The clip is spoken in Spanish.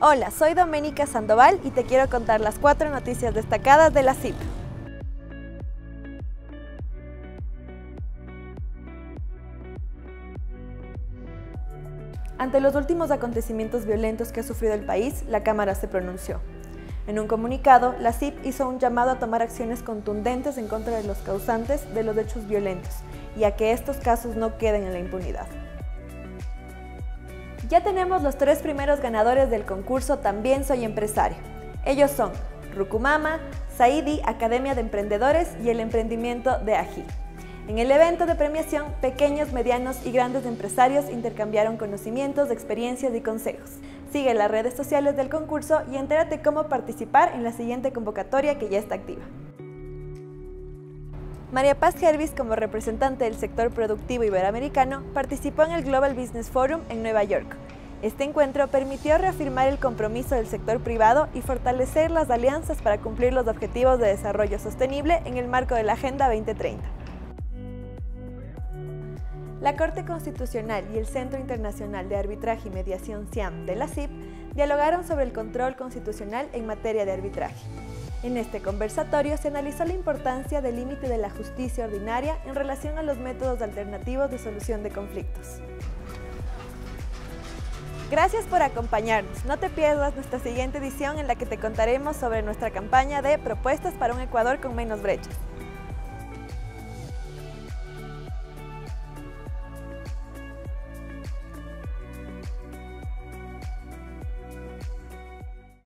Hola, soy Doménica Sandoval y te quiero contar las cuatro noticias destacadas de la CIP. Ante los últimos acontecimientos violentos que ha sufrido el país, la Cámara se pronunció. En un comunicado, la CIP hizo un llamado a tomar acciones contundentes en contra de los causantes de los hechos violentos y a que estos casos no queden en la impunidad. Ya tenemos los tres primeros ganadores del concurso También Soy Empresario. Ellos son Rucumama, Saidi, Academia de Emprendedores y el Emprendimiento de Ají. En el evento de premiación, pequeños, medianos y grandes empresarios intercambiaron conocimientos, experiencias y consejos. Sigue las redes sociales del concurso y entérate cómo participar en la siguiente convocatoria que ya está activa. María Paz Hervis, como representante del sector productivo iberoamericano, participó en el Global Business Forum en Nueva York. Este encuentro permitió reafirmar el compromiso del sector privado y fortalecer las alianzas para cumplir los objetivos de desarrollo sostenible en el marco de la Agenda 2030. La Corte Constitucional y el Centro Internacional de Arbitraje y Mediación CIAM de la CIP dialogaron sobre el control constitucional en materia de arbitraje. En este conversatorio se analizó la importancia del límite de la justicia ordinaria en relación a los métodos alternativos de solución de conflictos. Gracias por acompañarnos. No te pierdas nuestra siguiente edición en la que te contaremos sobre nuestra campaña de Propuestas para un Ecuador con menos brechas.